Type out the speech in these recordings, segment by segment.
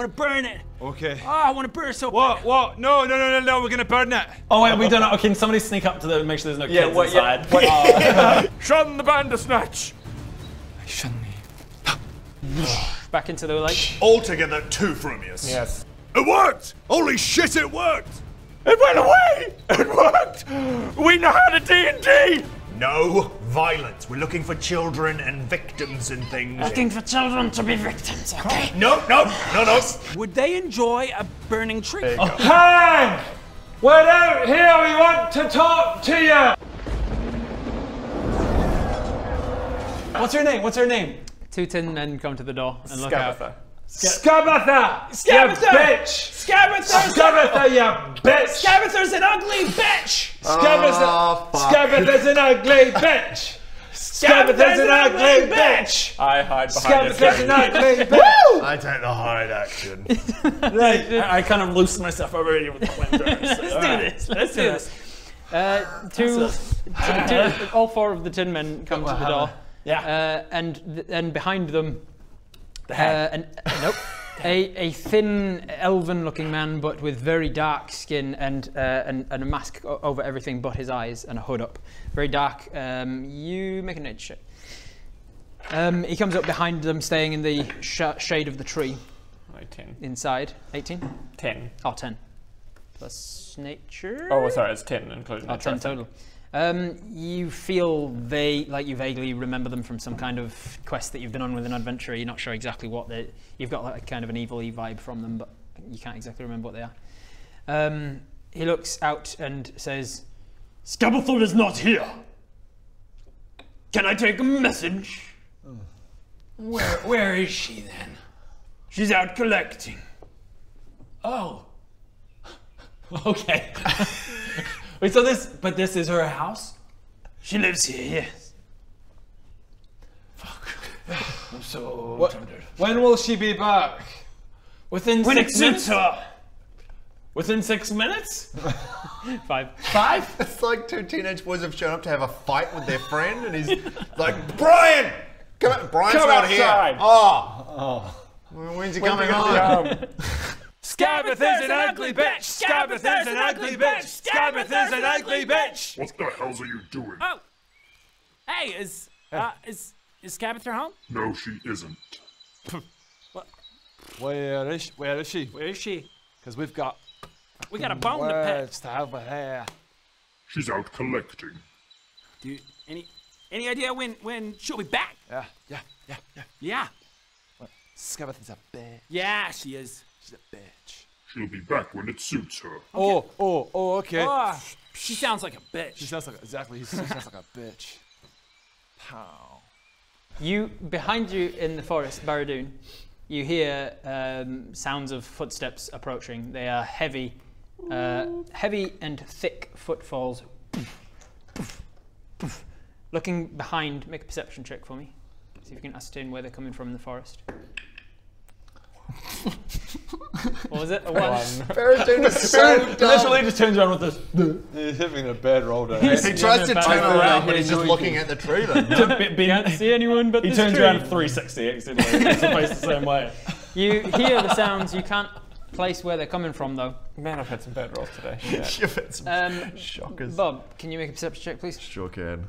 gonna burn it. Okay. Oh, I want to burn it so What? What? No, no, no, no, no. We're gonna burn it. Oh wait, we don't know. Can somebody sneak up to the make sure there's no Yeah, kids what- yeah, inside? what- Shun the Bandersnatch. Shun me. Back into the lake. Altogether too frumious. Yes. It worked! Holy shit, it worked! It went away. It worked. We know how to D and D. No violence. We're looking for children and victims and things. Looking for children to be victims, okay? No, no, no, no. Would they enjoy a burning tree? Hank, we're out here. We want to talk to you. What's her name? What's her name? Two tin men come to the door and look out. Scabatha. Scabatha, Scabatha! you bitch. Scabatha! Scabatha, you bitch. Scabatha's an ugly bitch! Scabatha, Oh, fuck. Scabatha's an ugly bitch. Scabatha's an ugly bitch. I hide behind Scabatha's an ugly bitch. I take the hide action. I, I kind of loosen myself over here with the flamethrower. Let's do this. Let's do this. Uh, two, two- two- all four of the tin men come to the door. Yeah. Uh, and th- and behind them, The uh, an, nope, a, a thin, elven-looking man, but with very dark skin and uh, and, and a mask over everything but his eyes and a hood up. Very dark. Um, you make a nature check. Um, he comes up behind them, staying in the sh- shade of the tree Like 10. inside. 18? 10. Oh, 10. Plus nature? Oh, sorry, it's 10 including Oh, the 10 trophy. total. Um, you feel they like you vaguely remember them from some kind of quest that you've been on with an adventurer. You're not sure exactly what they. You've got like kind of an evil-y vibe from them, but you can't exactly remember what they are. Um, he looks out and says, "Scabathor is not here. Can I take a message? Where where is she then? She's out collecting. Oh. Okay. Wait, so this but this is her house? She lives here. Yes. Fuck. I'm so What- tempted. When will she be back? Within When six minutes? her. Within six minutes? Five. Five? It's like two teenage boys have shown up to have a fight with their friend, and he's like, Brian! Come out. Brian's Come not outside. here. Oh. Well, When's he coming on? Scabath is an ugly bitch. Scabath is an ugly bitch. Scabath is an ugly bitch. What the hells are you doing? Oh. Hey, is uh, is is Scabathor home? No, she isn't. Where is she? Where is she? Where is she? Because we've got We got a bone to pick. to have with her. She's out collecting. Do you, any any idea when when she'll be back? Yeah, yeah, yeah, yeah. Yeah. Scabath is a bitch. Yeah, she is. She's a bitch. She'll be back when it suits her. Oh, oh, oh, okay. Oh, she sounds like a bitch. She sounds like exactly. She sounds like a bitch. Pow. You behind you in the forest, Baradun, you hear um, sounds of footsteps approaching. They are heavy, uh, heavy and thick footfalls. Looking behind, make a perception check for me. See if you can ascertain where they're coming from in the forest. what was it? A one. Baradun is so dumb. Literally just turns around with this. He's having a bad roll down. He tries to turn around, but he's just looking at the tree then. Can't see anyone but He this turns tree. around 360 accidentally. It's faced the same way. You hear the sounds. You can't place where they're coming from, though. Man, I've had some bad rolls today. Yeah. You've had some Um, shockers. Bob, can you make a perception check, please? Sure can.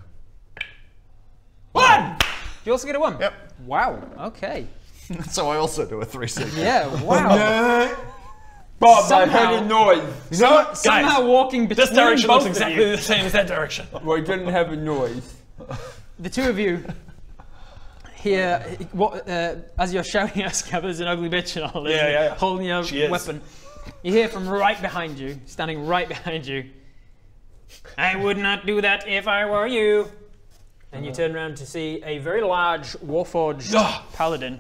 One. You also get a one. Yep. Wow. Okay. So I also do a 360. Yeah. Wow. Bob, Somehow- I heard a noise. Some, somehow walking between This direction both looks of exactly you, the same as that direction. We didn't have a noise. the two of you hear what uh, as you're shouting at Scabbers an ugly bitch and all, Yeah, yeah, yeah. holding your She is. weapon. You hear from right behind you, standing right behind you. I would not do that if I were you. And you turn around to see a very large warforged Ah. paladin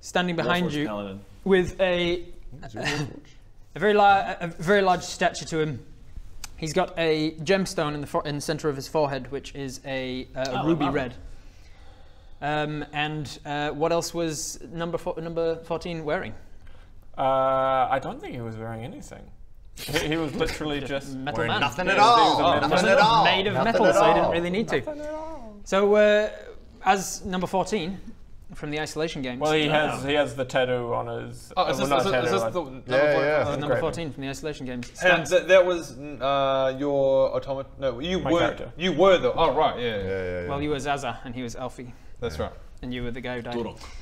standing behind you paladin. with a a very large, a very large stature to him. He's got a gemstone in the for- in the center of his forehead, which is a, uh, a Oh, ruby wow. red. Um, and uh, what else was number four, number fourteen wearing? Uh, I don't think he was wearing anything. He, he was literally just. Metal Wearing man. nothing at he was a all. metal Nothing at all. Made of Nothing metal, at so he didn't really need to. So, uh, as number fourteen, from the isolation games. Well, he has he has the tattoo on his. Oh, is well, this, not is this, tattoo, is this like- the number Yeah, four- yeah. Uh, number 14 from the isolation games. And Stands- that, that was uh, your automaton. No, you My were. character. You were the. Oh right, yeah, yeah. Yeah, yeah, yeah. well, you were Zaza and he was Alfie, that's right. And you were the guy who died.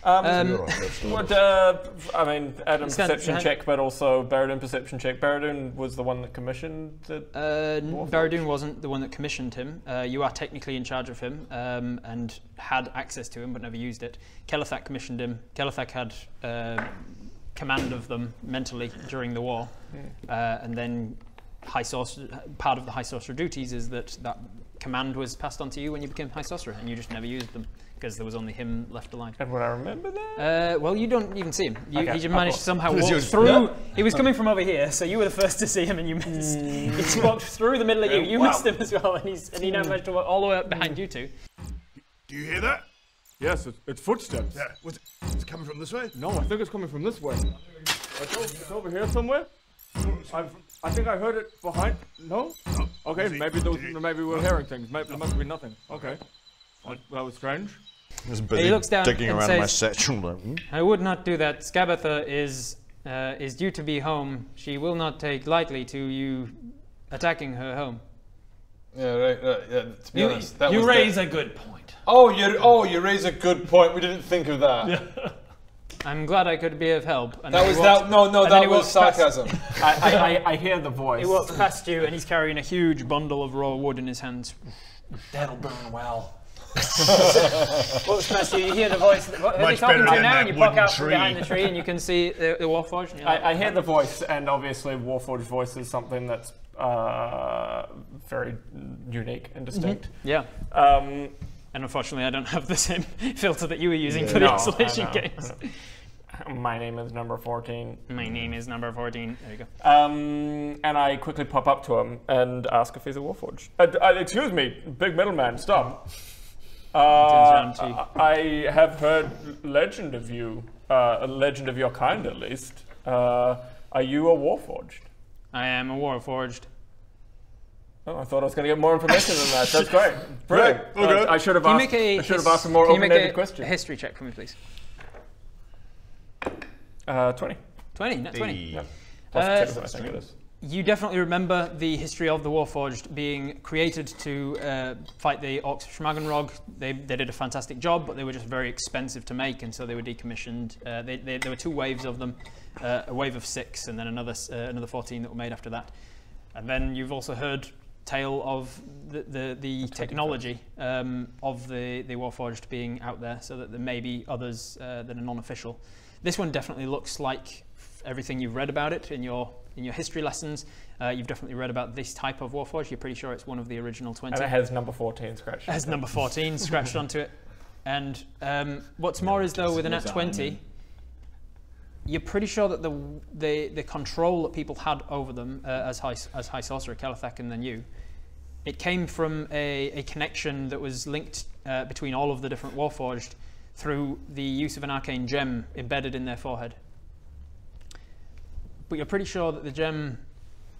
Um, Um, You're right, let's do What, uh, I mean, Adam Stand- perception hand- check, but also Baradun perception check. Baradun was the one that commissioned the. Uh, Baradun wasn't the one that commissioned him. Uh, you are technically in charge of him um, and had access to him, but never used it. Kelithak commissioned him. Kelithak had uh, command of them mentally during the war, uh, and then high sorcerer, part of the high sorcerer duties is that that command was passed on to you when you became high sorcerer, and you just never used them because there was only him left alive. And would I remember that? Uh, well, you don't even see him. You, Okay, he just managed to somehow walk you're- through. He was coming from over here, so you were the first to see him, and you missed. he walked through the middle of you. You missed him as well, and he's and he now managed to walk all the way up behind you two. Do you hear that? Yes, it's, it's footsteps. Yeah. Was it, is it coming from this way? No, I think it's coming from this way. It's over, it's over here somewhere. I, I think I heard it behind. No. Okay, maybe those, maybe we're hearing things. Maybe, there must be nothing. Okay. That, that was strange. Just busy looks down digging and around in my says- satchel. like, hmm? I would not do that. Skabatha is uh, is due to be home. She will not take lightly to you attacking her home. Yeah, right. right yeah, to be You, honest, that you was raise The, a good point. oh, you. Oh, you raise a good point. We didn't think of that. I'm glad I could be of help. And That was he walks- that. No, no, that was sarcasm. I, I, I, I hear the voice. He walks past you, and he's carrying a huge bundle of raw wood in his hands. That'll burn well. Walks past you, you hear the voice. What are they Much talking to now? that And you poke wooden out from tree. behind the tree, and you can see the, the Warforged. and you're like, I, I hear the voice, and obviously Warforged voice is something that's uh, very unique and distinct. yeah. Um, And unfortunately, I don't have the same filter that you were using for the no, I isolation know, games. My name is number 14. My name is number 14. There you go. Um, and I quickly pop up to him and ask if he's a Warforged. Uh, uh, excuse me, big middleman, stop. Uh, around to you. I I have heard legend of you, uh, a legend of your kind at least. Uh, are you a Warforged? I am a Warforged. Oh, I thought I was going to get more information than that. That's great. Brilliant. Right, okay. Uh, I should have Can you asked, make a I should have asked a more can you make open-ended a question. history check for me, please? Uh, 20. 20, not 20. Yeah. Plus Uh, two, I think it is. You definitely remember the history of the Warforged being created to uh, fight the Orcs of Schmagenrog. They, they did a fantastic job, but they were just very expensive to make, and so they were decommissioned. Uh, they, they, there were two waves of them, uh, a wave of six, and then another uh, another 14 that were made after that. And then you've also heard tale of the, the, the technology um, of the, the Warforged being out there, so that there may be others uh, that are non-official. This one definitely looks like everything you've read about it in your in your history lessons. Uh, you've definitely read about this type of Warforged. You're pretty sure it's one of the original 20. And it has number 14 scratched. It has number 14 scratched onto it. And um, what's more is though with an at 20, you're pretty sure that the, the the control that people had over them uh, as high as high sorcerer Kelithek and then you, it came from a, a connection that was linked uh, between all of the different Warforged through the use of an arcane gem embedded in their forehead. But you're pretty sure that the gem,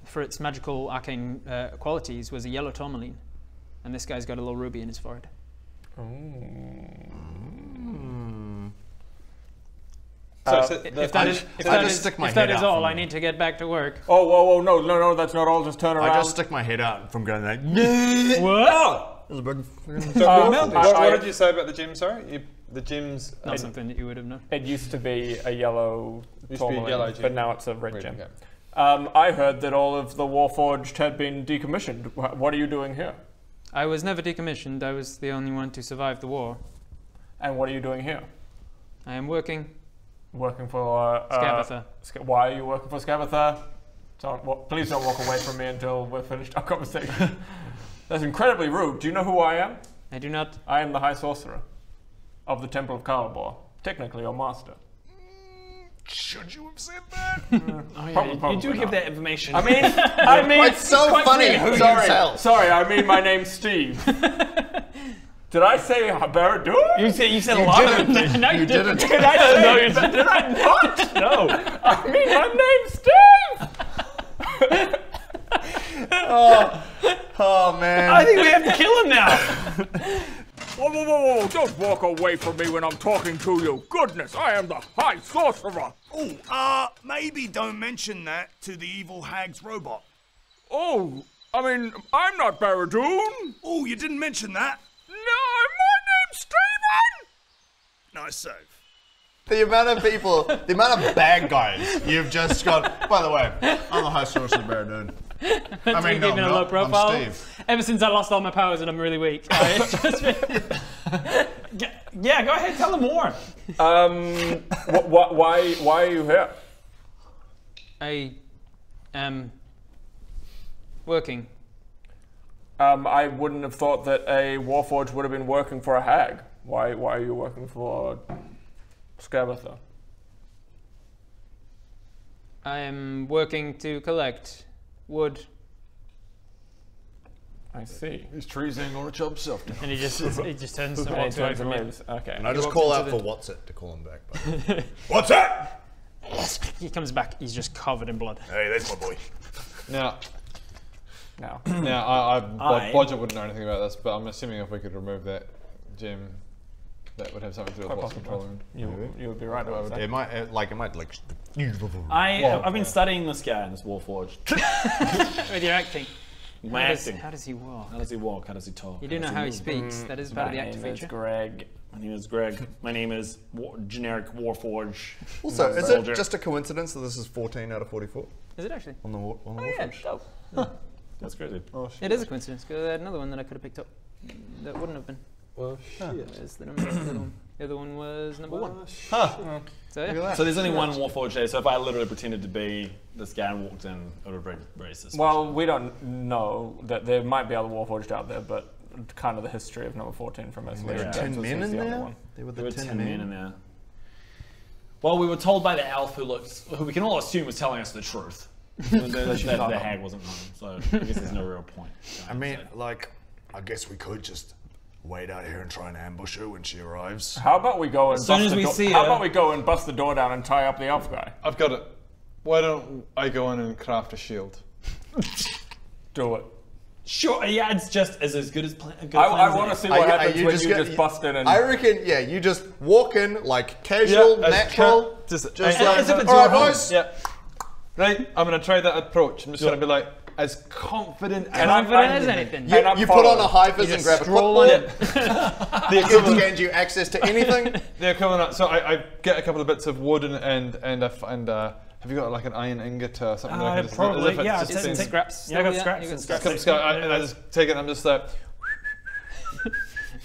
for its magical arcane uh, qualities, was a yellow tourmaline, and this guy's got a little ruby in his forehead. So, Uh, so If the- that I is, if I that just is- stick my if that head is out all, I need to get back to work. Oh, whoa, whoa, no, no, no, that's not all. Just turn around. I just stick my head out from going like, What? There's a big so what, I- what, what did you say about the gym? Sorry, you, the gym's. Not something that you would have known. It used to be a yellow Used to be tourmaline, yellow but now it's a red, Red, gem. okay. Um, I heard that all of the Warforged had been decommissioned. What are you doing here? I was never decommissioned. I was the only one to survive the war. And what are you doing here? I am working Working for uh, Skabatha. Sca- why are you working for Skabatha? Don't, wa- please don't walk away from me until we're finished our conversation. That's incredibly rude. Do you know who I am? I do not. I am the High Sorcerer of the Temple of Kalabor. Technically, your master. Should you have said that? Oh, probably- You probably do give that information. I mean, I mean, It's so quite funny frankly- who you sorry, tell. sorry. I mean, my name's Steve. Did I say Baradun? you said you said a lot of didn't. no, you didn't. Did I say? No, you did I not? No. I mean, my name's Steve. Oh, oh man. I think we have to kill him now. Whoa, whoa, whoa, whoa! Don't walk away away from me when I'm talking to you. Goodness, I am the High Sorcerer. Oh, uh, maybe don't mention that to the evil hag's robot. Oh, I mean, I'm not Baradun. Oh, you didn't mention that. No, my name's Steven. Nice save. The amount of people, the amount of bad guys you've just got. By the way, I'm the high Sorcerer of Baradun. I mean, no, keeping I'm a low profile. I'm Steve. Ever since I lost all my powers and I'm really weak. I just been- Yeah, go ahead, tell them more. Um, wh- wh- why, why are you here? I am working. Um, I wouldn't have thought that a Warforged would have been working for a hag. Why, why are you working for Scabatha? I am working to collect wood. I see. He's treasoning on a job himself. And he just he just turns away so away from me. moves. Okay. And I just call out for what's it to call him back. But What's that? He comes back, he's just covered in blood. Hey, that's my boy. Now, Now. now I, I, I- Bod- Bodger wouldn't know anything about this, but I'm assuming if we could remove that gem, that would have something to do with Quite what's controlling. You, you would be right about that. it might, it, like, it might like. I, Well, I've been studying this guy in this Warforged. With your acting. My how, does, acting. how does he walk? How does he walk? How does he talk? You do know how he move? speaks. That is part My of the actor name is feature. Greg. My name is Greg. My name is War- generic Warforge. Also, is Soldier. it just a coincidence that this is 14 out of 44 Is it actually? on the wa- on the Oh, yeah, Warforged? dope. That's crazy. Oh, it is a coincidence because I had another one that I could have picked up. That wouldn't have been. Well, There's the number. the, other one. the other one was number one. Huh. So yeah. Look at that. So there's only one Warforged there. So if I literally pretended to be this guy and walked in, it would have been very suspicious. Well, we don't know that there might be other Warforged out there, but kind of the history of number 14 from Isolation. There were Yeah. Games 10 men in the other there? one. There were the there were 10, 10 men. men in there. Well, we were told by the elf who looked, who we can all assume was telling us the truth. that, that the hag wasn't home, so I guess there's no real point. I mean, like, I guess we could just wait out here and try and ambush her when she arrives. How about we go and soon bust as the we door? see How her- about we go and bust the door down and tie up the elf guy? I've got it. Why don't I go in and craft a shield? Do it. Sure, yeah, it's just as, as good as plan. Good I, plan I as want to any. see what you- happens you when just you get- just bust in and. I reckon, yeah, you just walk in like casual, as natural. ca- just, just as- like, as if it's all your right, home. boys. Yeah. Right. I'm gonna try that approach. I'm just gonna be like as confident as And Confident I'm- as anything. You, you put on a high vis and grab a stroll on clipboard. the It equivalent. gains you access to anything. the equivalent. So I, I get a couple of bits of wood and and and, a f and uh, have you got like an iron ingot or something? that I Uh, can just- probably, as if it's yeah, just it's been- Scraps. Yeah, I got still, scraps and got scraps. Come- sc- I- and I just take it. and I'm just like,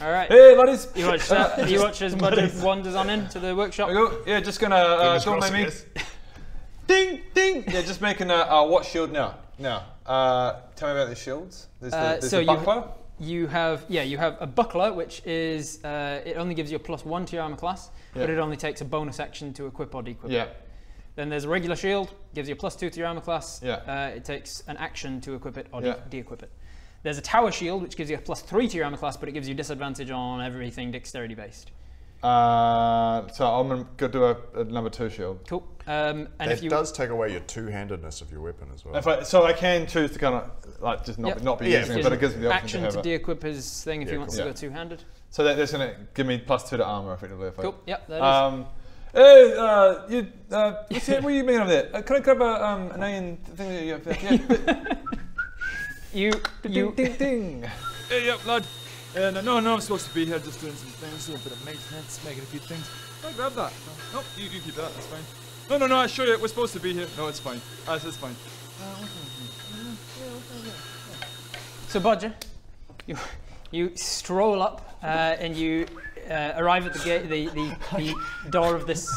All right. hey, laddies. You watch that? You watch as Buddy wanders on into the workshop. I go. Yeah, just gonna uh, Fingers don't crossed, mind I me. Ding, ding. Yeah, just making a, a what shield now? Now, uh, tell me about the shields. There's the, Uh, there's so the you- buckler. You have yeah, you have a buckler, which is uh, it only gives you a plus one to your armor class, but it only takes a bonus action to equip or dequip. Yeah. It. then there's a regular shield, gives you a plus two to your armor class. Yeah. Uh, it takes an action to equip it or Yeah. de- de-equip it. There's a tower shield, which gives you a plus three to your armor class, but it gives you disadvantage on everything dexterity based. Uh, so I'm gonna go do a, a number two shield. Cool. Um, and That if you does take away your two-handedness of your weapon as well. If I, so I can choose to kind of like just not Yep. not be Yeah, using it, but it gives me the option action to to, have it. de-equip his thing if he Yeah, wants cool. to Yeah. go two-handed. So that, that's gonna give me plus two to armor effectively. If I, Cool. Yep. That is. Um, hey, uh, you, uh, what's that, what are you making over there? Uh, can I grab a, um, an iron thing that you have there? Yeah. you you ding, ding, ding. Hey, yep, lad. Uh, no, no, no, I'm supposed to be here just doing some things, doing a bit of maintenance, making a few things. I grab that. No, nope, you, you keep that, that's fine. No, no, no, I assure you, we're supposed to be here. No, it's fine. Uh, it's fine. So, Bodger, you, you stroll up uh, and you uh, arrive at the gate, the, the, the door of this.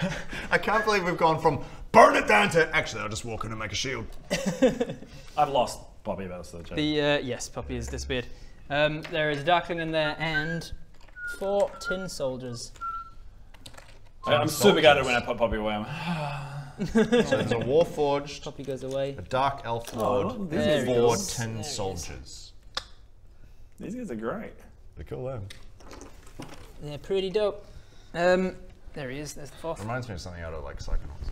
I can't believe we've gone from burn it down to actually I'll just walk in and make a shield. I've lost Bobby about this. though, Jay. The uh, yes, puppy has disappeared. Um, there is a darkling in there and four tin soldiers. I- I'm super gutted when I put Bobby away. I'm, So there's a warforged, Puppy goes away. a dark elf lord, There he four is. tin There soldiers. These guys are great. They're cool, though. They're pretty dope. Um, there he is. There's the fourth. Reminds me of something out of like Psychonauts.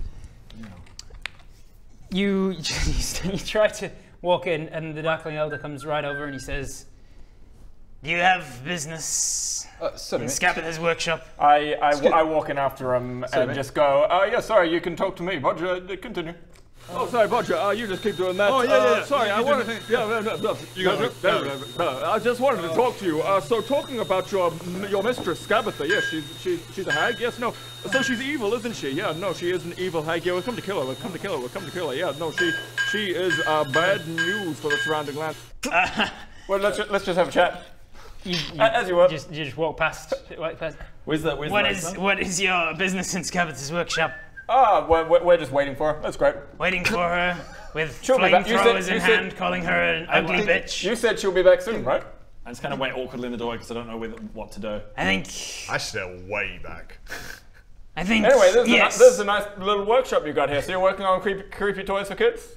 You you try to walk in, and the darkling elder comes right over and he says, Do you have business Uh, sorry, in mate. Scapitha's workshop? I, I, I walk in after him and mate. just go, uh, yeah, sorry, you can talk to me. Bodger, uh, continue. Oh, sorry, Bodger. Uh, you just keep doing that. Oh, yeah, uh, yeah, yeah. Sorry, You I wanted. doing the Yeah, no, no, no. You no, it. no, No. no, no, no, I just wanted to talk to you. Uh, so, talking about your your mistress Scabatha. Yes, she's she's she's a hag. Yes, no. So she's evil, isn't she? Yeah, no, she is an evil hag. Yeah, we've come to kill her. We've come to kill her. We've come to kill her. Yeah, no, she she is uh, bad news for the surrounding land. Well, let's, ju- let's just have a chat. You, you as you were. Just, you just walk past. Walk past. Where's the where's What the is what is your business in Scapitha's workshop? Ah, we're, we're we're just waiting for her. That's great. Waiting for her with She'll be back. You said- flamethrowers in you said- hand, calling her an ugly bitch. You said she'll be back soon, right? I just kind of wait awkwardly in the doorway because I don't know what to do. I think. I stare way back. I think. Anyway, this is, yes. a, this is a nice little workshop you got here. So you're working on creepy, creepy toys for kids?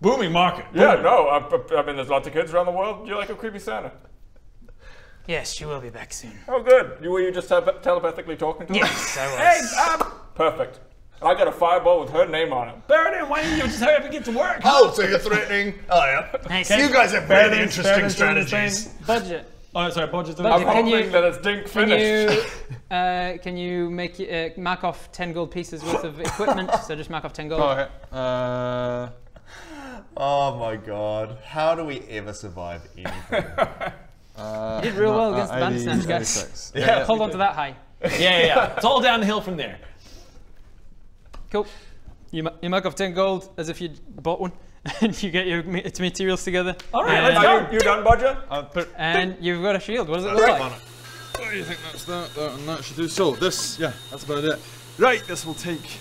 Booming market. Yeah, no. I, I mean, there's lots of kids around the world. Do you like a creepy Santa? Yes, she will be back soon. Oh, good. You, were you just tele- telepathically talking to her? Yes, I was. Hey, um, perfect. I got a fireball with her name on it. Baron, why don't you just hurry up and get to work? Oh, so you're threatening? Oh, yeah. Nice. You guys have really interesting strategies. budget. Oh, sorry, budget's Budget. I'm Can hoping you- that it's dink Can you uh, can you make uh, mark off ten gold pieces worth of equipment? so just mark off ten gold. Oh, okay. Uh, Oh my god. How do we ever survive anything? uh, You did real well uh, against the 80, Bandersnatch guys. 86. Yeah. Hold on to that high. Yeah, yeah, yeah. It's all downhill from there. Cool. You, ma- you mark off 10 gold as if you'd bought one, and you get your materials together. All right, and, let's Are go. you, you done, Bodger? I'll put and you've got a shield. What does it look like? What do you think that's that? That and that should do. So, this, yeah, that's about it. Right, this will take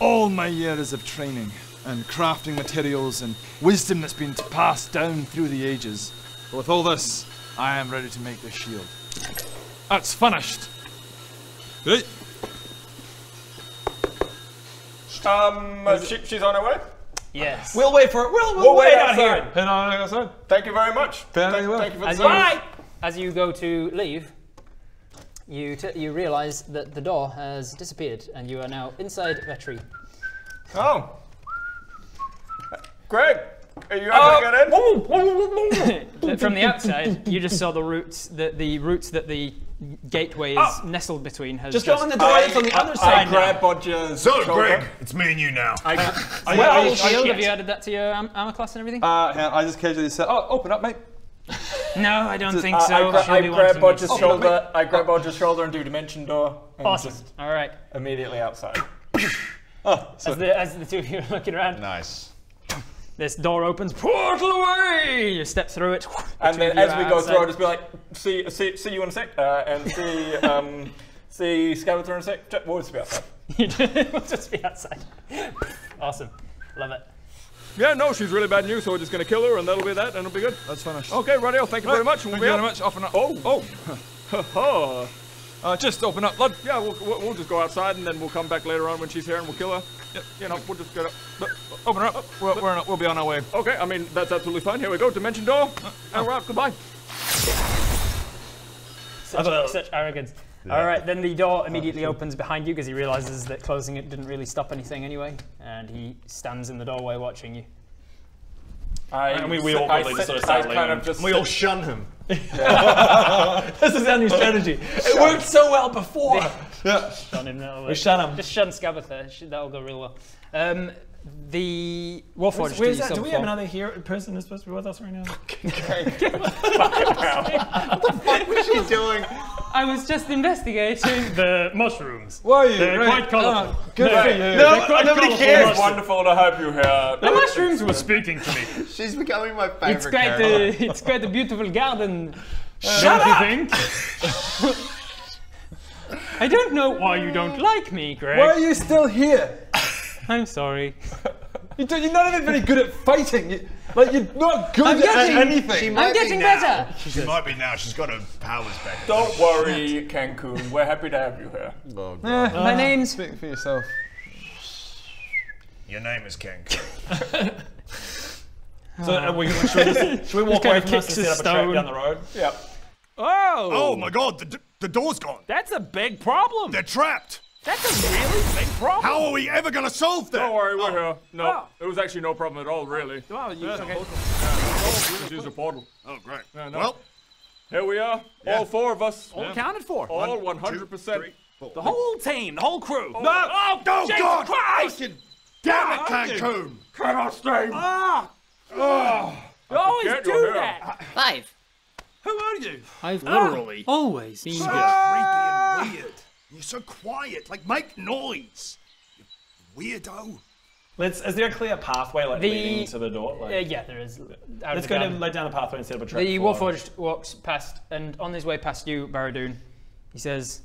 all my years of training and crafting materials and wisdom that's been passed down through the ages. But with all this, I am ready to make this shield. That's finished. Right. Um, uh, she, she's on her way. Yes. We'll wait for it. We'll, we'll, We'll wait, wait out outside. here. Head on outside. Thank you very much. Very thank, well. thank you for the As service. you, as you go to leave, you t- you realise that the door has disappeared, and you are now inside a tree. Oh. Greg, are you able to get in? From the outside, you just saw the roots, the, the roots that the gateway is Oh. nestled between. Has Just go in the door. It's on the other I side now. grab Bodger's So, shoulder. Greg, it's me and you now. I, Well, Well, your shield, have you added that to your am- armor class and everything? Uh, hang on, I just casually said, oh, open up, mate. no, I don't think uh, so. I, gra- I be grab Bodger's to- shoulder. I grab Bodger's shoulder and do dimension door. And Awesome. Just All right. immediately outside. Oh, so, As the, as the two of you are looking around, nice. This door opens. Portal away! You step through it. And two then as we go through, I'll just be like, see, see, see you in a sec, uh, and see, um, see Scavator in a sec. J- We'll just be outside. You just- we'll just be outside. awesome. Love it. Yeah, no, she's really bad news, so we're just gonna kill her, and that'll be that, and it'll be good. that's finished. Okay, radio. Thank you very much. Thank we'll you be very out. much. Open up. Oh, oh. Ha Uh, just open up, lad. Yeah, we'll, we'll, we'll just go outside, and then we'll come back later on when she's here, and we'll kill her. Yep. You know, we'll just get up. Uh, open her up. We're, we're on, we'll be on our way. Okay, I mean, that's absolutely fine. Here we go. Dimension door. Uh, and we're out. Goodbye. Such, such arrogance. All right, then the door immediately opens behind you because he realizes that closing it didn't really stop anything anyway, and he stands in the doorway watching you. I, And we- we sit- awkwardly I just sort of sit- I start kind of just We all shun him. This is our new strategy. It worked so well before. Shun him now. We shun him. Just shun Scabatha. Sh- That'll go real well. Um, the Warforged. Where's, to where's you that? Do we have another hero person who's supposed to be with us right now? What's she doing? I was just investigating the mushrooms. Why are you? They're quite colourful. good They're- for you. they're quite nobody colourful cares. It's wonderful to have you here. The mushrooms were speaking to me. She's becoming my favorite It's quite character. a, it's quite a beautiful garden. don't you think? I don't know why you don't like me, Greg. Why are you still here? I'm sorry. You don't, you're not even very good at fighting. You, like you're not good I'm at getting- anything. She I'm getting now. better. She might be now. She's got her powers back. Don't worry, Cancun. We're happy to have you here. Oh, God. Eh, My name's Speak for yourself. Your name is Ken. So uh, we, should, we should we walk away from us kicks and a set up a trap stone. down the road? Yeah. Oh! Oh my God! The, d- the door's gone. That's a big problem. They're trapped. That's a really big problem. How are we ever gonna solve that? Don't worry, we're here. No, Oh. it was actually no problem at all, really. Well, you, okay. Just use a portal. Oh great. Yeah, no. Well, Here we are, all four of us. All accounted for. All 100%. the whole team, the whole crew. No! Oh, Oh, Jesus God! Christ! Fucking damn it, Cancun! Cannot stay. Ah! Oh, You always forget do you're here. that. Five. Who are you? I've literally always been good. Creepy and weird. You're so quiet. Like, make noise. You weirdo. Let's. Is there a clear pathway like The- leading to the door? Like, Uh, yeah, there is. let's the go garden. down, like, down a pathway instead of a track. The floor. Warforged walks past, and on his way past you, Baradun, he says,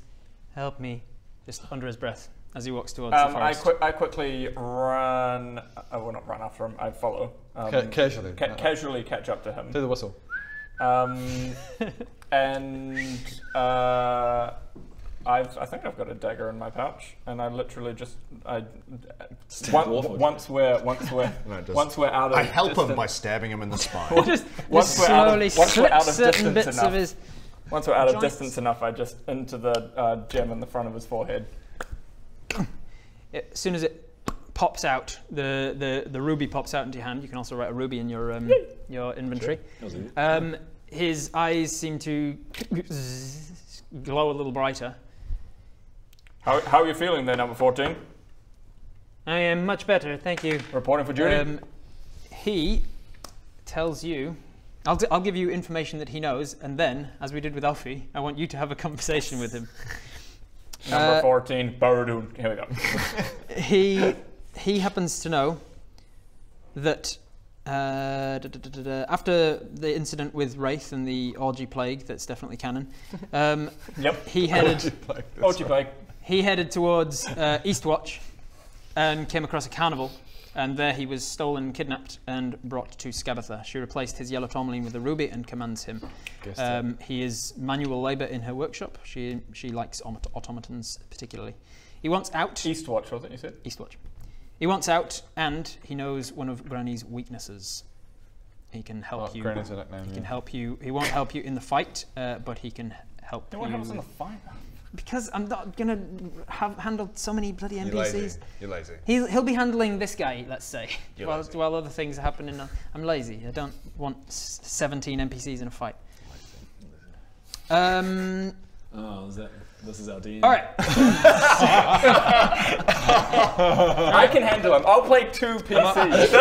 "Help me," just under his breath as he walks towards the Um, I, forest. qui- I quickly run. I will not run after him. I follow. Um, Ca- casually. ca- Uh, casually catch up to him. Do the whistle. Um, and uh, I've, I think I've got a dagger in my pouch, and I literally just I one, once we're once we're No, just- once we're out of I help him by stabbing him in the spine. just, once just we're out of- slowly once we're out slips of certain distance bits enough. of his. once we're out of distance enough, I just into the uh, gem in the front of his forehead. As soon as it pops out, the, the, the ruby pops out into your hand. You can also write a ruby in your um, your inventory. Um, his eyes seem to glow a little brighter. How, how are you feeling there, number fourteen? I am much better, thank you. Reporting for duty. Um, he tells you. I'll, t- I'll give you information that he knows, and then, as we did with Alfie, I want you to have a conversation with him. number uh, fourteen, Baradun. Here we go. He he happens to know that uh, da- da- da- da- da, after the incident with Wraith and the orgy plague, that's definitely canon. Um, Yep. he headed Ochi Pike. he headed towards uh, Eastwatch and came across a carnival. And there he was stolen, kidnapped, and brought to Skabatha. She replaced his yellow tourmaline with a ruby and commands him. Um, he is manual labour in her workshop. She she likes automatons particularly. He wants out. Eastwatch, was it you said? Eastwatch. He wants out, and he knows one of Granny's weaknesses. He can help Oh, you. Granny's a nickname. He yeah. can help you. He won't help you in the fight, uh, but he can help What you. happens in the fight? Because I'm not gonna have handled so many bloody NPCs. You're lazy. You're lazy. He'll, he'll be handling this guy, let's say, You're while, lazy. while other things are happening. I'm lazy. I don't want 17 NPCs in a fight. Um, Oh, is that? This is our D. all right. I can handle him. I'll play two PCs.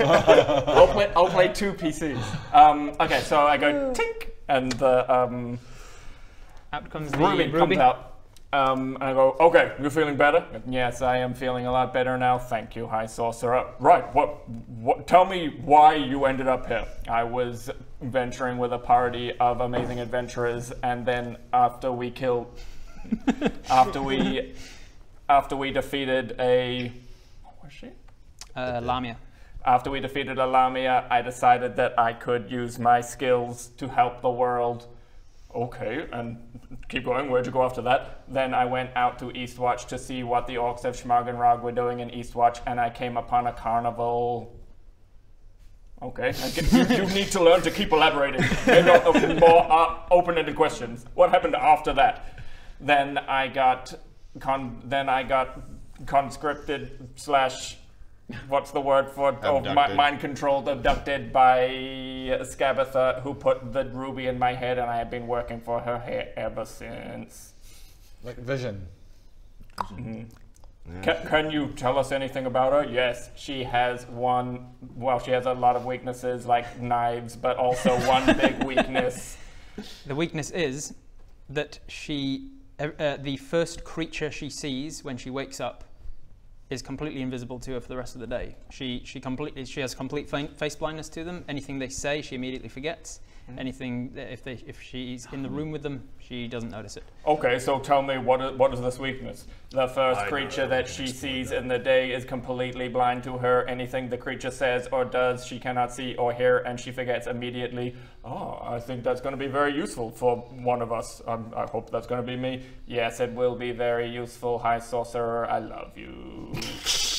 I'll play. I'll play two PCs. Um, okay, so I go tink, and the um, Out comes the Ruby, Ruby. comes out. Um, and I go, okay, you're feeling better? Yes, I am feeling a lot better now. Thank you, High Sorcerer. Right, what, what? Tell me why you ended up here. I was venturing with a party of amazing adventurers, and then after we killed, after we, after we defeated a, what was she? Uh, Lamia. After we defeated a Lamia, I decided that I could use my skills to help the world. Okay, and keep going. Where'd you go after that? Then I went out to Eastwatch to see what the Orcs of Schmargenrog were doing in Eastwatch, and I came upon a carnival. Okay, you, you need to learn to keep elaborating. Not more uh, open-ended questions. What happened after that? Then I got con. Then I got conscripted slash. What's the word for it? Oh, mi- mind controlled, abducted by Skabatha, who put the ruby in my head, and I have been working for her hair ever since. Like vision. Ca- can you tell us anything about her? Yes, she has one. Well, she has a lot of weaknesses like knives, but also one big weakness. The weakness is that she, uh, uh, the first creature she sees when she wakes up, is completely invisible to her for the rest of the day. She she completely she has complete face blindness to them. Anything they say, she immediately forgets. Anything that if they if she's in the room with them, she doesn't notice it. Okay, so tell me what is, what is this weakness? The first I creature that that she sees that. in the day is completely blind to her. Anything the creature says or does, she cannot see or hear, and she forgets immediately. Oh, I think that's going to be very useful for one of us. Um, I hope that's going to be me. Yes, it will be very useful. High sorcerer, I love you.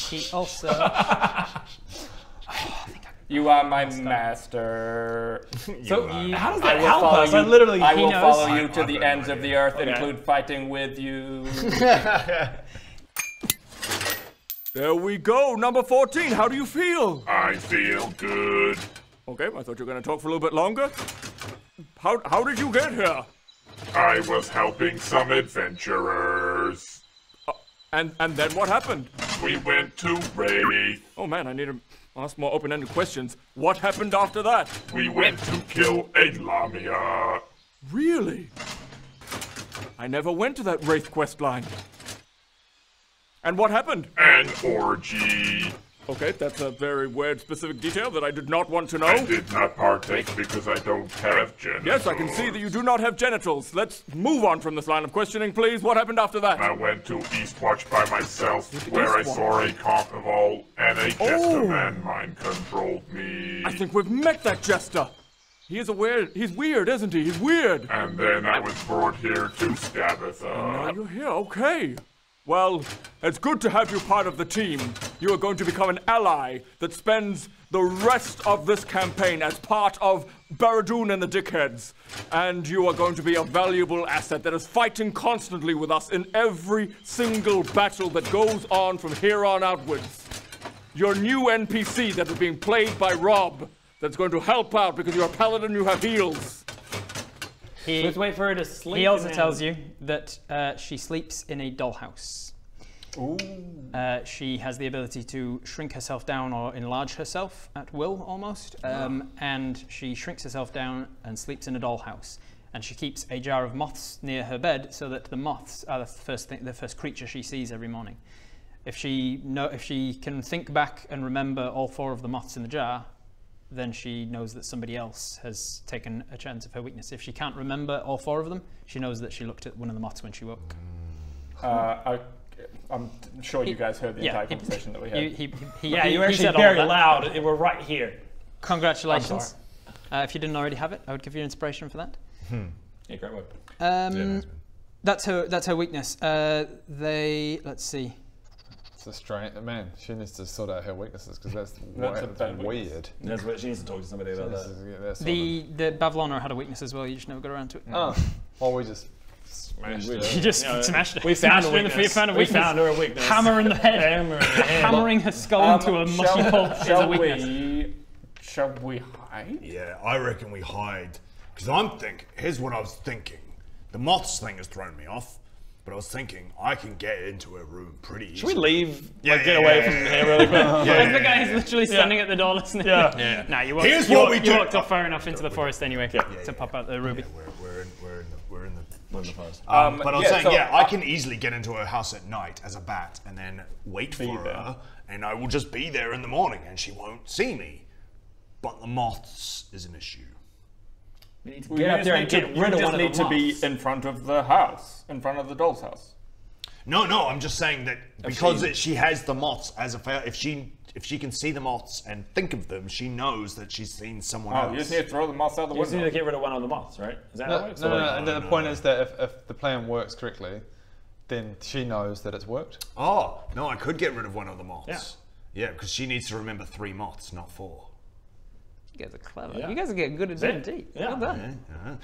He also You are my master. So You- how does that will help follow us? you. I literally. I he will knows. follow you I've to got the ends of the earth, Okay. include fighting with you. There we go, number 14. How do you feel? I feel good. Okay, I thought you were going to talk for a little bit longer. How, how did you get here? I was helping some adventurers. Uh, and and then what happened? We went to Wraith. Oh man, I need to ask more open-ended questions. What happened after that? We went to kill a Lamia. Really? I never went to that Wraith quest line. And what happened? An orgy. Okay, that's a very weird specific detail that I did not want to know. I did not partake because I don't have genitals. Yes, I can see that you do not have genitals. Let's move on from this line of questioning, please. What happened after that? I went to Eastwatch by myself, where I saw a carnival and a jester Oh. man mind controlled me. I think we've met that jester. He is a weird. He's weird, isn't he? He's weird. And then I was brought here to Now Stabitha. you're here, okay. Well, it's good to have you part of the team. You are going to become an ally that spends the rest of this campaign as part of Baradun and the Dickheads. And you are going to be a valuable asset that is fighting constantly with us in every single battle that goes on from here on outwards. Your new NPC that is being played by Rob, that's going to help out because you're a paladin, you have heals. He, Let's wait for her to sleep. he also tells you that uh, she sleeps in a dollhouse. Ooh. Uh, she has the ability to shrink herself down or enlarge herself at will, almost. Um, And she shrinks herself down and sleeps in a dollhouse. And she keeps a jar of moths near her bed so that the moths are the first thing, the first creature she sees every morning. If she know, if she can think back and remember all four of the moths in the jar, then she knows that somebody else has taken a chance of her weakness. If she can't remember all four of them, she knows that she looked at one of the moths when she woke. Uh, I, I'm sure you guys heard the Yeah, entire he- conversation that we had. He, he, he, Yeah, he- you he were actually said all very loud. and We're right here. Congratulations. Uh, if you didn't already have it, I would give you inspiration for that. Yeah, great work. Um, that's her. That's her weakness. Uh, they. Let's see. It's a strange man. She needs to sort out her weaknesses because that's, That's a that's weird. weakness. That's what she needs to talk to somebody about This that. is- yeah, that's The the Bavlonor had a weakness as well. You just never got around to it. oh, well, we just smashed We- it. You just Yeah, smashed it. We found a Smashed her the- weakness. you found a We found her weakness. Hammer in the head. Hammer in the head. Hammering her skull Um, into a shall- mushy pulp is a shall weakness. we? Shall we hide? Yeah, I reckon we hide. Because I'm thinking, here's what I was thinking. The moths thing has thrown me off, but I was thinking I can get into her room pretty easily. Should we leave? Yeah, like, yeah, get away yeah, from yeah, here really quick. Yeah, Like yeah, the guy yeah, is literally standing at the door listening. Yeah. yeah. Nah, you walked, Here's you what walked, we you do. walked up far enough into the forest anyway yeah, to yeah. pop out the ruby. Yeah, we're, we're in, we're in the, we're in the We're in the forest. Um, Um, but I was yeah, saying, so yeah, I I- can easily get into her house at night as a bat and then wait for there. her, and I will just be there in the morning and she won't see me. But the moths is an issue. We need to We get up there need and to- get you rid of just one of need to be in front of the house, in front of the doll's house. No, no, I'm just saying that because she- it, she has the moths as a fa- if she if she can see the moths and think of them, she knows that she's seen someone Oh, else. you just need to throw the moths out the You just need to get rid of one of the moths, right? Is that how it No, works? no, Or no, like- and the point is that if, if the plan works correctly, then she knows that it's worked. oh, no, I could get rid of one of the moths. Yeah. Yeah, because she needs to remember three moths, not four. You guys are clever. Yeah. You guys are getting good at That's it. D&D. Yeah. Well done.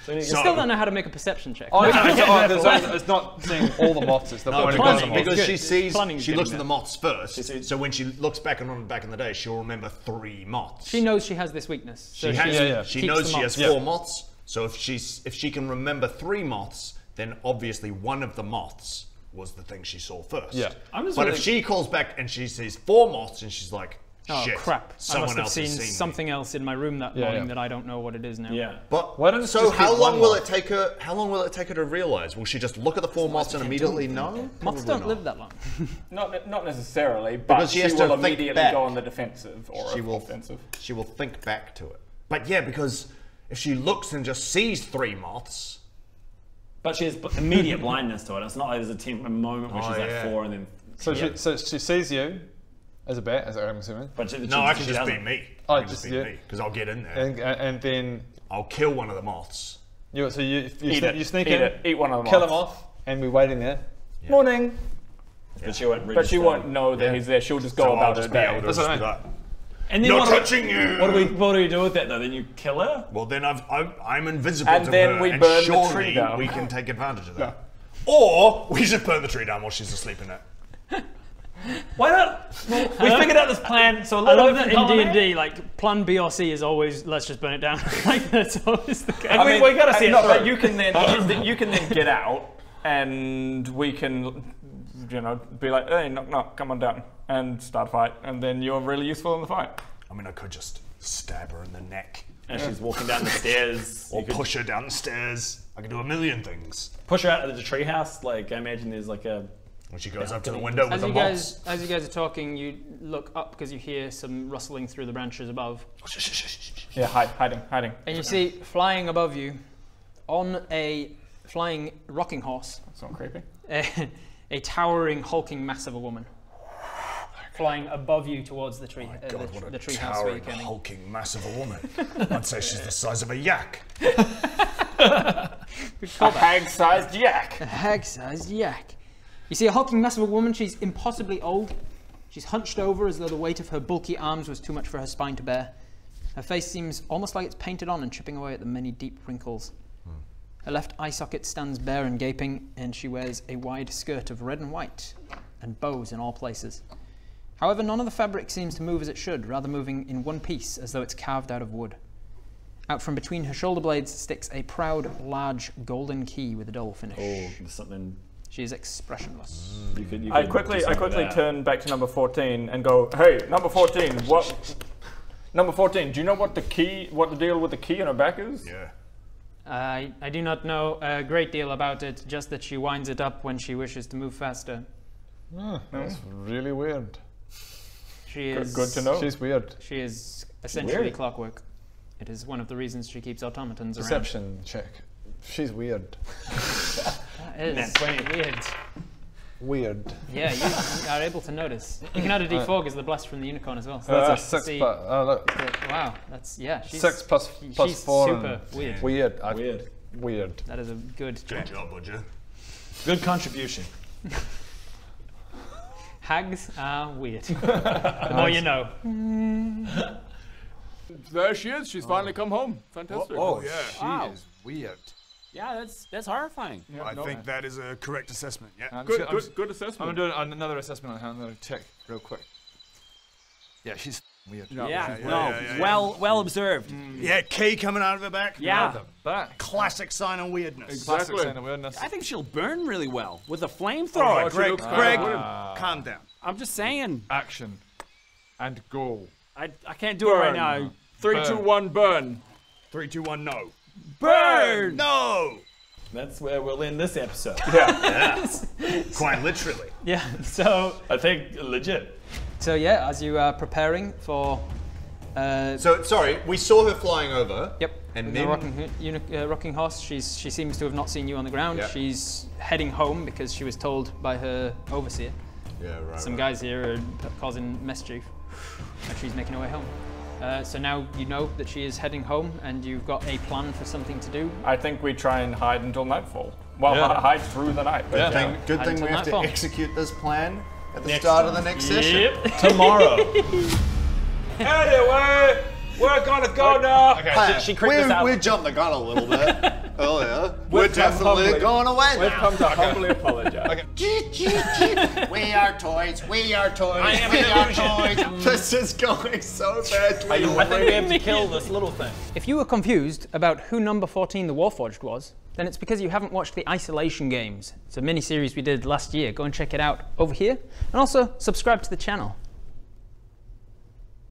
So you So- Still don't know how to make a perception check. Oh, no, No, it's, not, it's, not, it's not seeing all the moths, it's the No, point because, one moths. because Good. she sees, Planning's she looks at the moths first. so when she looks back and on back in the day, she'll remember three moths. She knows she has this weakness. So She, has, Yeah, yeah. she knows she has moths. four moths. So if she's if she can remember three moths, then obviously one of the moths was the thing she saw first. Yeah. I'm just but really- if she calls back and she sees four moths and she's like, Oh shit, crap! I must have else seen has seen me." something else in my room that Yeah, morning yeah. that I don't know what it is now. Yeah. But Why don't you so how long will moth? it take her? How long will it take her to realize? Will she just look at the four moths and immediately know? Moths don't not. live that long. Not, not necessarily, but Because she she, has will think immediately back. go on the defensive or She will- offensive. She will think back to it. But yeah, because if she looks and just sees three moths, But she has immediate blindness to it. It's not like there's a, team, a moment where Oh, she's like yeah. four and then. So, she, so she sees you as a bat, as I'm assuming, But she, no, she, I can just be me. Oh, I can just just be you. me because I'll get in there. and, uh, and then I'll kill one of the moths. you, so you, you, Eat sne- it. you sneak Eat in, it. Eat one of them, kill him moths. off, and we're waiting there. Morning. But she won't But she won't know that he's there. She'll just go So about her just day. That's what be I like, And then Not what do, we, you. what do we what do we do with that though? Then you kill her? Well, then I've, I'm, I'm invisible And to then her, we and burn the tree down. we can take advantage of that. Or we just burn the tree down while she's asleep in it. Why not? we figured out this plan, so a I lot love of that it in D and D, like plan B or C is always let's just burn it down. like that's always the case. I mean, we gotta see it no, but you can then you can then get out, and we can, you know, be like, hey, knock, knock, come on down, and start a fight, and then you're really useful in the fight. I mean, I could just stab her in the neck And she's walking down the stairs. or You could push her down the stairs. I could do a million things. push her out of the treehouse. Like I imagine there's like a. When she goes up to the window with As the you mops. guys, as you guys are talking, you look up because you hear some rustling through the branches above, Yeah, hide, hiding, hiding. and you see flying above you, on a flying rocking horse, That's not creepy. a, a towering, hulking mass of a woman, flying above you towards the tree, uh, God, the, what a the tree house where you're towering, camping. hulking mass of a woman. I'd say she's the size of a yak. A hag-sized yak. A hag-sized yak. You see a hulking mass of a woman. She's impossibly old. She's hunched over as though the weight of her bulky arms was too much for her spine to bear. Her face seems almost like it's painted on and chipping away at the many deep wrinkles. Hmm. Her left eye socket stands bare and gaping, and she wears a wide skirt of red and white, and bows in all places. However, none of the fabric seems to move as it should, rather moving in one piece, as though it's carved out of wood. Out from between her shoulder blades sticks a proud, large golden key with a dull finish. Oh, there's something. She is expressionless. You could, you I quickly, I quickly that. turn back to number 14 and go, hey, number 14, what? Number 14, do you know what the key, what the deal with the key in her back is? Yeah. I, I do not know a great deal about it, just that she winds it up when she wishes to move faster. Ah, hmm. That's really weird. She is good to know. She's weird. She is essentially weird. clockwork. It is one of the reasons she keeps automatons around. Deception check. She's weird. That is weird. Weird. Yeah, you, you are able to notice. You can add a d4 because the blast from the unicorn as well. So that's Uh, a six. see- Plus, oh look, Wow, that's yeah. She's, six plus she- plus she's four. super weird. Weird. I- Weird. Weird. That is a good Good job, would you? Good contribution. Hags are weird. the more you know. There she is. She's finally come home. Fantastic. Oh, yeah. She Wow. is weird. Yeah, that's that's horrifying. I think that is a correct assessment. Yeah. I'm Good, just- I'm good, just- good I'm assessment. gonna do another assessment on her. Another check, real quick. Yeah, she's weird. Yeah, Yeah, she's no, well- yeah, yeah. well well observed. Mm. Yeah, key coming out of her back. Yeah. The back. Classic sign of weirdness. Classic sign of weirdness. I think she'll burn really well with a Oh, flamethrower. she Greg, Greg, kinda calm down. I'm just saying. Action. And go. I, I can't do it right now. Three, Burn. two, one, burn. Three, two, one, no. Burn! No! That's where we'll end this episode. Yeah, Quite literally. Yeah. So I think legit. so yeah, as you are preparing for. Uh, So sorry, we saw her flying over. Yep. And then- the rocking, ho- uni- uh, rocking horse. She's she seems to have not seen you on the ground. Yep. She's heading home because she was told by her overseer. Yeah, right. Some right. guys here are causing mischief, and she's making her way home. Uh, so now you know that she is heading home, and you've got a plan for something to do. I think we try and hide until nightfall. Well, Yeah. hide through the night. but Yeah. yeah. Thing- good thing we have to execute this plan at the start of the next session. Tomorrow. Anyway, we're gonna go now. Hey, she creeped we, out. we jumped the gun a little bit oh, earlier. We're definitely humbly. going away We've now. come to humbly apologize. we are toys. We are toys. I we are toys. Mm. this is going so badly. I think we have to kill this little thing. If you were confused about who number 14 the Warforged was, then it's because you haven't watched the Isolation Games. It's a mini series we did last year. Go and check it out over here. And also subscribe to the channel.